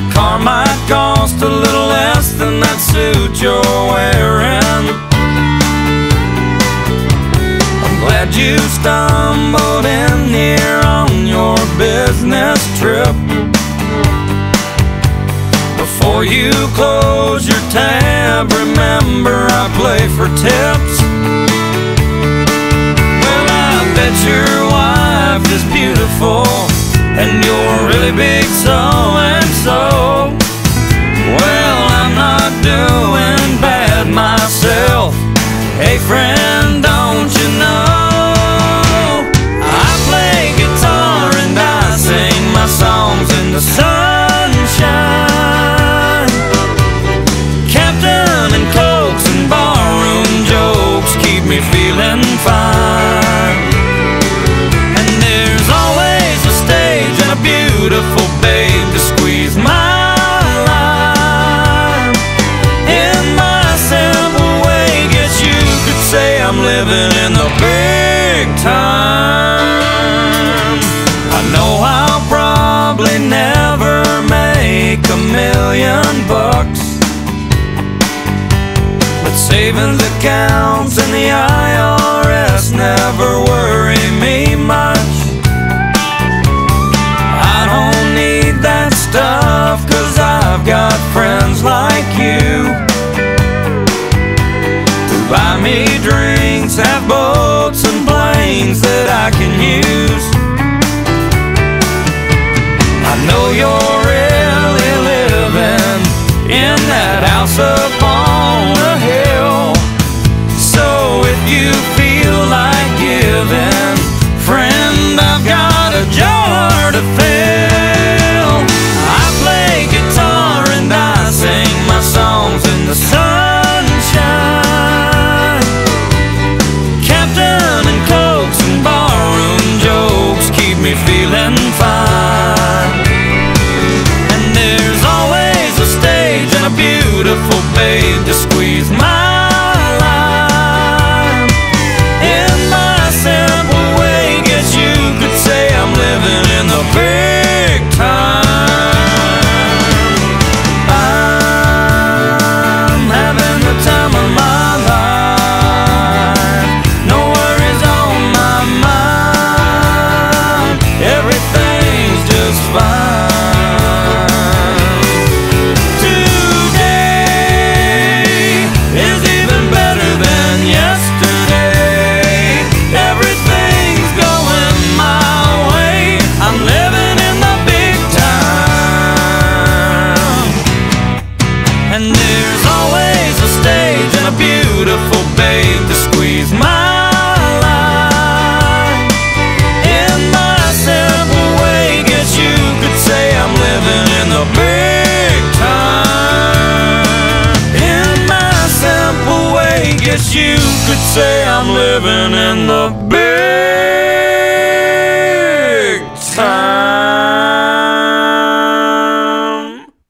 My car might cost a little less than that suit you're wearing. I'm glad you stumbled in here on your business trip. Before you close your tab, remember I play for tips. Well, I bet your wife is beautiful and you're a really big son Hey friend. Savings accounts and the IRS never worry me much. I don't need that stuff, cause I've got friends like you who buy me drinks, have books and planes that I can use. I know you're really living in that house up face you could say I'm living in the big